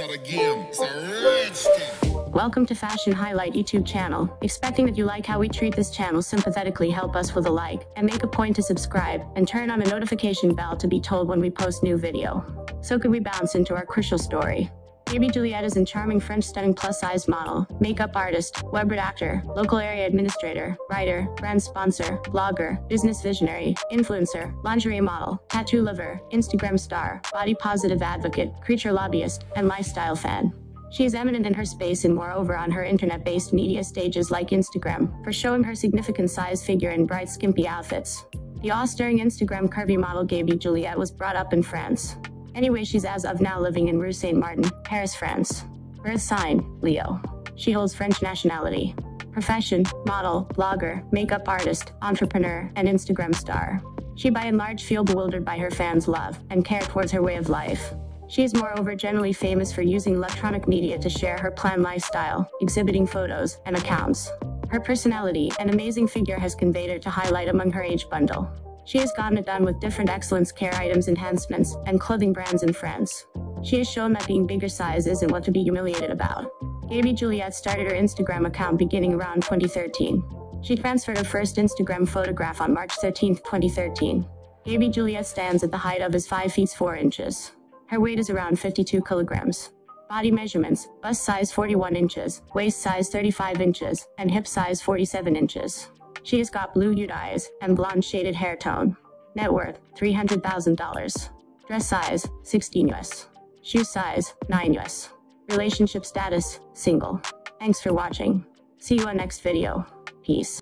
out again. It's a redskin. Welcome to Fashion Highlight YouTube channel. Expecting that you like how we treat this channel sympathetically help us with a like, and make a point to subscribe, and turn on the notification bell to be told when we post new video. So could we bounce into our crucial story? Gaby Juliet is a charming French stunning plus-size model, makeup artist, web redactor, local area administrator, writer, brand sponsor, blogger, business visionary, influencer, lingerie model, tattoo lover, Instagram star, body positive advocate, creature lobbyist, and lifestyle fan. She is eminent in her space and moreover on her internet-based media stages like Instagram, for showing her significant size figure in bright skimpy outfits. The awe-stirring Instagram curvy model Gaby Juliet was brought up in France. Anyway, she's as of now living in Rue Saint Martin, Paris, France. Birth sign, Leo. She holds French nationality. Profession, model, blogger, makeup artist, entrepreneur, and Instagram star. She by and large feel bewildered by her fans' love and care towards her way of life. She is moreover generally famous for using electronic media to share her planned lifestyle, exhibiting photos and accounts. Her personality and amazing figure has conveyed her to highlight among her age bundle. She has gotten it done with different excellence care items enhancements and clothing brands in France. She has shown that being bigger size isn't what to be humiliated about. Gaby Juliet started her Instagram account beginning around 2013. She transferred her first Instagram photograph on March 13, 2013. Gaby Juliet stands at the height of is 5 feet 4 inches. Her weight is around 52 kilograms. Body measurements, bust size 41 inches, waist size 35 inches, and hip size 47 inches. She has got blue-hued eyes and blonde shaded hair tone. Net worth, $300,000. Dress size, 16 US. Shoe size, 9 US. Relationship status, single. Thanks for watching. See you on next video. Peace.